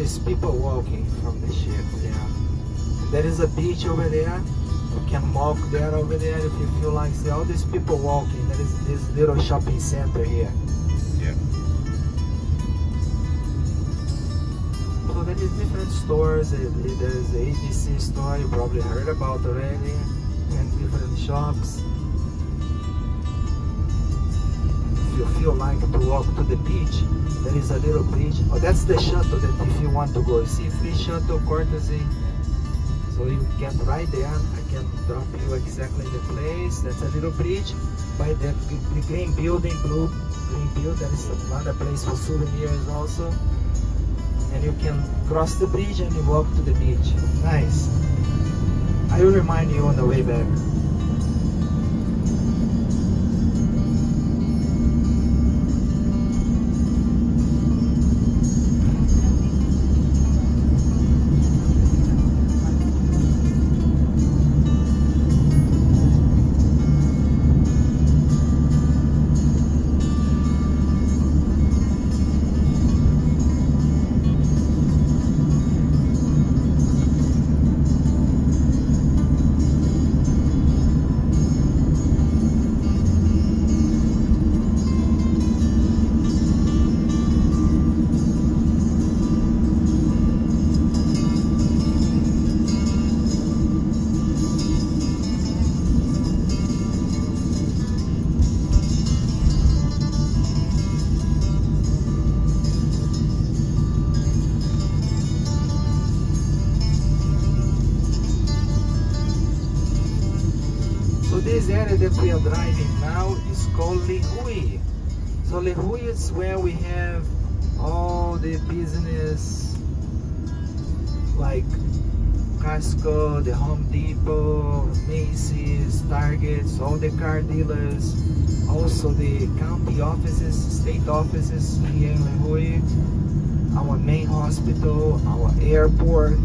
these people walking from the ship. Yeah. There is a beach over there. You can walk there over there if you feel like. See all these people walking. There is this little shopping center here. Yeah. So there is different stores. There is the ABC store you probably heard about already, and different shops. Like to walk to the beach, there is a little bridge. Oh, that's the shuttle that if you want to go. See free shuttle courtesy. So you get right there. I can drop you exactly the place. That's a little bridge by g- the green building, blue green building. There is another place for souvenirs also. And you can cross the bridge and you walk to the beach. Nice. I will remind you on the way back. This area that we are driving now is called Lihue. So Lihue is where we have all the business like Costco, the Home Depot, Macy's, Targets, all the car dealers, also the county offices, state offices here in Lihue, our main hospital, our airport,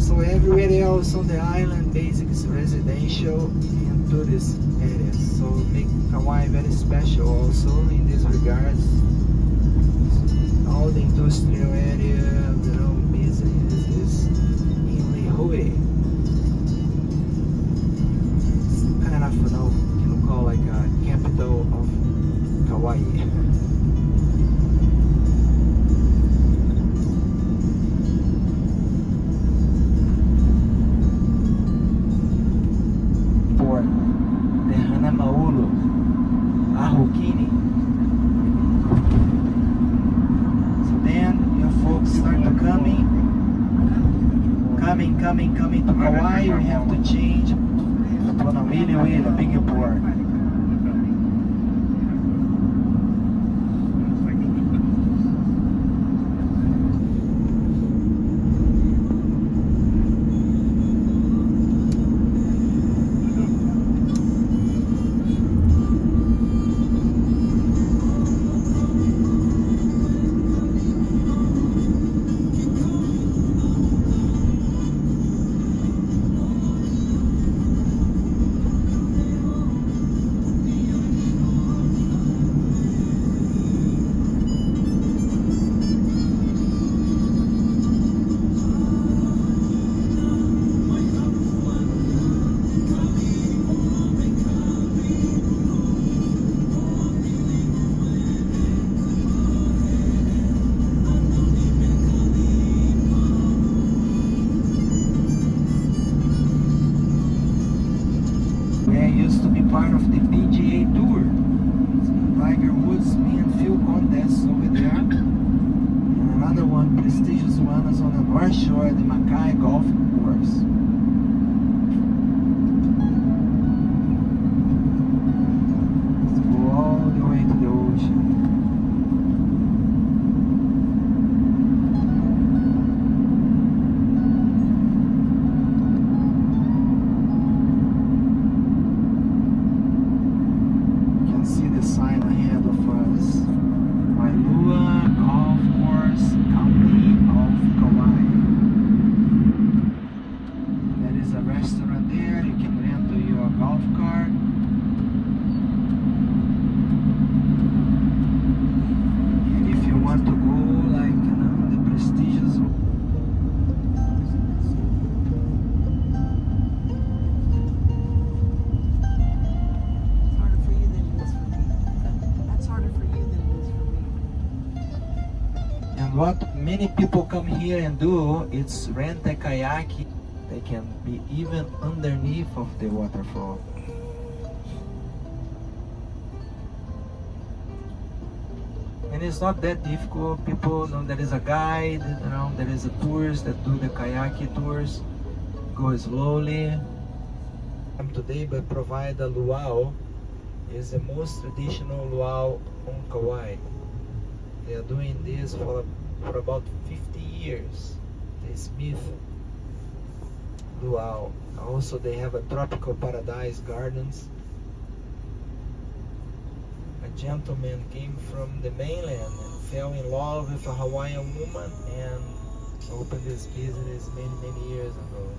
so everywhere else on the island basically is residential and tourist areas. So make Kauai very special also in this regards. All the industrial area, their own business is in Lihue. It's kind of, you know, you call like a capital of Kauai. coming, coming, to Kauai. We have to change to a really, really big port. part of the PGA Tour. Tiger Woods, me and Phil contests over there. And another one, prestigious one, is on the North Shore, the Makai Golf Course. What many people come here and do, it's rent a kayak. They can be even underneath of the waterfall. And it's not that difficult. People know there is a guide, you know, there is a tours that do the kayak tours. Go slowly. Today, but provide a luau is the most traditional luau on Kauai. They are doing this for, for about 50 years. The Smith Luau. Also, they have a tropical paradise gardens. A gentleman came from the mainland and fell in love with a Hawaiian woman and opened this business many, many years ago.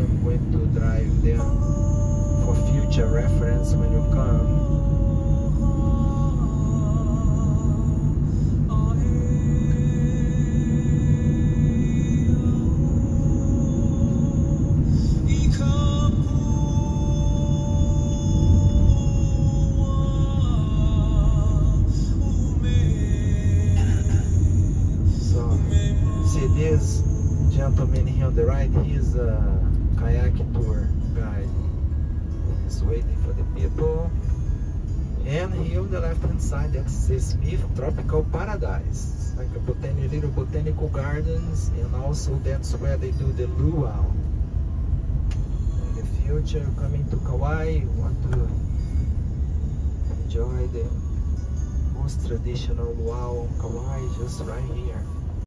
I'm going to drive there for future reference when you come. Gentleman here on the right, he's a kayak tour guide. He's waiting for the people. And here on the left hand side, that's Smith Tropical Paradise. It's like a little botanical gardens, and also that's where they do the luau. In the future, coming to Kauai, want to enjoy the most traditional luau on Kauai, just right here.